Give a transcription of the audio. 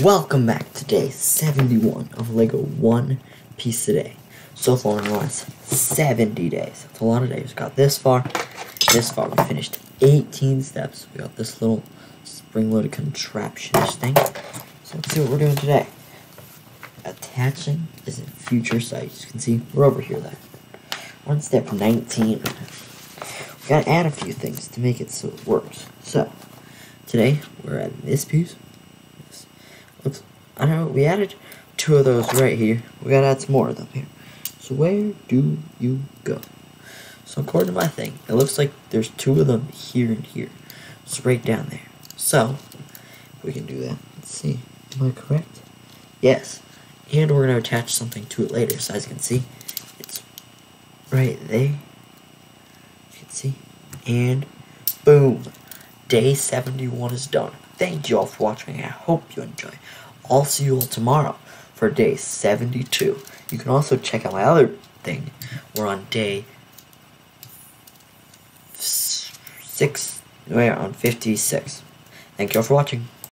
Welcome back to day 71 of LEGO One Piece a Day. So far in the last 70 days. That's a lot of days. We Got this far. This far. We finished 18 steps. We got this little spring-loaded contraption thing. So let's see what we're doing today. Attaching is in future sight. You can see, we're over here there. On step 19. We gotta add a few things to make it so it works. So, today we're adding this piece. Looks, I know, we added two of those right here. We gotta add some more of them here. So where do you go? So according to my thing, it looks like there's two of them here and here. It's right down there. So, we can do that. Let's see. Am I correct? Yes. And we're gonna attach something to it later. So as you can see, it's right there. You can see. And boom. Day 71 is done. Thank you all for watching. I hope you enjoy. I'll see you all tomorrow for day 72. You can also check out my other thing. We're on day six. We're on 56. Thank you all for watching.